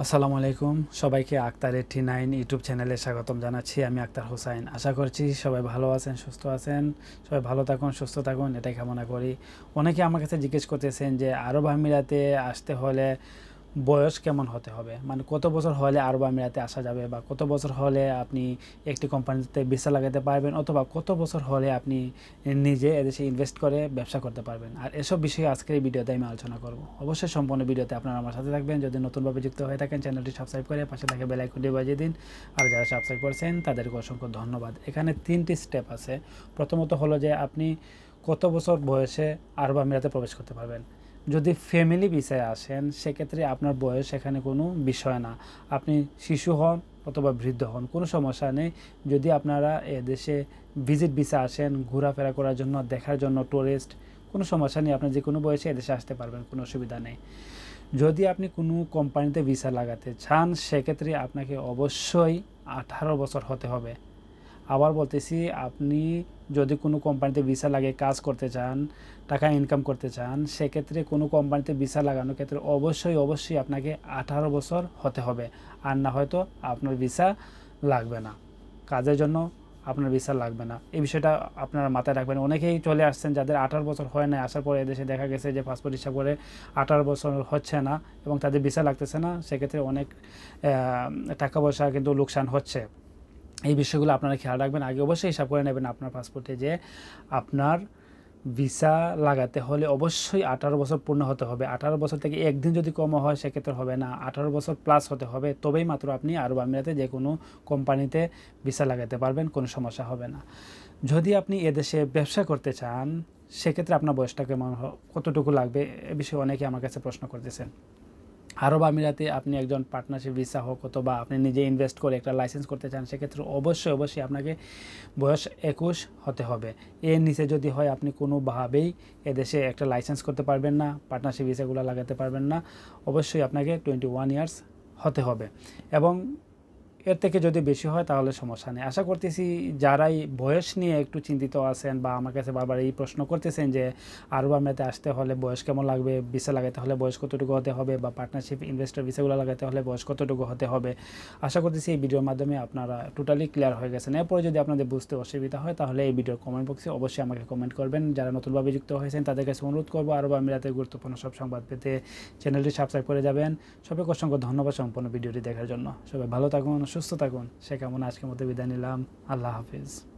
আসসালামু আলাইকুম। সবাইকে আক্তার এইটি নাইন ইউটিউব চ্যানেলে স্বাগতম জানাচ্ছি। আমি আক্তার হোসাইন। আশা করছি সবাই ভালো আছেন, সুস্থ আছেন। সবাই ভালো থাকুন, সুস্থ থাকুন, এটাই কামনা করি। অনেকে আমার কাছে জিজ্ঞেস করতেছেন যে, আরব আমিরাতে আসতে হলে বয়স কেমন হতে হবে? মানে কত বছর হলে আরব আমিরাতে আসা যাবে বা কত বছর হলে আপনি একটি কোম্পানিতে ভিসা লাগাতে পারবেন অথবা কত বছর হলে আপনি নিজে এদেশে ইনভেস্ট করে ব্যবসা করতে পারবেন? আর এসব বিষয়ে আজকের এই ভিডিওতে আমি আলোচনা করব। অবশ্যই সম্পূর্ণ ভিডিওতে আপনারা আমার সাথে থাকবেন। যদি নতুনভাবে যুক্ত হয়ে থাকেন, চ্যানেলটি সাবস্ক্রাইব করে পাশে থাকে বেল আইকনটি বাজিয়ে দিন। আর যারা সাবস্ক্রাইব করেছেন, তাদেরকে অসংখ্য ধন্যবাদ। এখানে তিনটি স্টেপ আছে। প্রথমত হলো যে আপনি কত বছর বয়সে আরব আমিরাতে প্রবেশ করতে পারবেন? যদি ফ্যামিলি ভিসায় আসেন, সেক্ষেত্রে আপনার বয়স এখানে কোনো বিষয় না। আপনি শিশু হন অথবা বৃদ্ধ হন, কোনো সমস্যা নেই। যদি আপনারা এদেশে ভিজিট ভিসা আসেন, ঘোরাফেরা করার জন্য, দেখার জন্য টুরিস্ট কোনো সমস্যা নেই। আপনি যে কোনো বয়সে এদেশে আসতে পারবেন, কোনো অসুবিধা নেই। যদি আপনি কোনো কোম্পানিতে ভিসা লাগাতে চান, সেক্ষেত্রে আপনাকে অবশ্যই আঠারো বছর হতে হবে। আবার বলতেছি, আপনি যদি কোনো কোম্পানিতে ভিসা লাগে কাজ করতে চান, টাকা ইনকাম করতে চান, সেক্ষেত্রে কোনো কোম্পানিতে ভিসা লাগানোর ক্ষেত্রে অবশ্যই অবশ্যই আপনাকে আঠারো বছর হতে হবে। আর না হয়তো আপনার ভিসা লাগবে না। কাজের জন্য আপনার ভিসা লাগবে না। এই বিষয়টা আপনারা মাথায় রাখবেন। অনেকেই চলে আসছেন যাদের আঠারো বছর হয় না আসার পরে এদেশে দেখা গেছে যে পাসপোর্ট হিসাব করে আঠারো বছর হচ্ছে না এবং তাদের ভিসা লাগতেছে না। সেক্ষেত্রে অনেক টাকা পয়সা কিন্তু লোকসান হচ্ছে। এই বিষয়গুলো আপনারা খেয়াল রাখবেন। আগে অবশ্যই হিসাব করে নেবেন আপনার পাসপোর্টে যে আপনার ভিসা লাগাতে হলে অবশ্যই আঠারো বছর পূর্ণ হতে হবে। আঠারো বছর থেকে একদিন যদি কম হয়, সেক্ষেত্রে হবে না। আঠারো বছর প্লাস হতে হবে। তবেই মাত্র আপনি আরব আমিরাতে যে কোনো কোম্পানিতে ভিসা লাগাতে পারবেন, কোনো সমস্যা হবে না। যদি আপনি এদেশে ব্যবসা করতে চান, সেক্ষেত্রে আপনার বয়সটা কেমন কতটুকু লাগবে? এ বিষয়ে অনেকে আমার কাছে প্রশ্ন করতেছেন। আরব আমিরাতে আপনি একজন পার্টনারশিপ ভিসা হোক অথবা আপনি নিজে ইনভেস্ট করে একটা লাইসেন্স করতে চান, সেক্ষেত্রে অবশ্যই অবশ্যই আপনাকে বয়স একুশ হতে হবে। এর নিচে যদি হয়, আপনি কোনোভাবেই এদেশে একটা লাইসেন্স করতে পারবেন না পার্টনারশিপ ভিসাগুলো লাগাতে পারবেন না। অবশ্যই আপনাকে টোয়েন্টি ওয়ান ইয়ার্স হতে হবে। এবং এর থেকে যদি বেশি হয় তাহলে সমস্যা নেই। আশা করতেছি যারাই বয়স নিয়ে একটু চিন্তিত আছেন বা আমার কাছে বারবার এই প্রশ্ন করতেছেন যে আরব আমিরাতে আসতে হলে বয়স কেমন লাগবে, ভিসা লাগাতে হলে বয়স কতটুকু হতে হবে বা পার্টনারশিপ ইনভেস্টার ভিসাগুলো লাগাতে হলে বয়স কতটুকু হতে হবে, আশা করতেছি এই ভিডিওর মাধ্যমে আপনারা টোটালি ক্লিয়ার হয়ে গেছেন। এরপরে যদি আপনাদের বুঝতে অসুবিধা হয় তাহলে এই ভিডিওর কমেন্ট বক্সে অবশ্যই আমাকে কমেন্ট করবেন। যারা নতুনভাবে যুক্ত হয়েছেন তাদের কাছে অনুরোধ করব আরব আমিরাতের গুরুত্বপূর্ণ সব সংবাদ পেতে চ্যানেলটি সাবস্ক্রাইব করে যাবেন। সবাইকে অসংখ্য ধন্যবাদ সম্পূর্ণ ভিডিওটি দেখার জন্য। সবাই ভালো থাকুন সুস্থ থাকুন। সে কেমন? আজকের মধ্যে বিদায় নিলাম। আল্লাহ হাফিজ।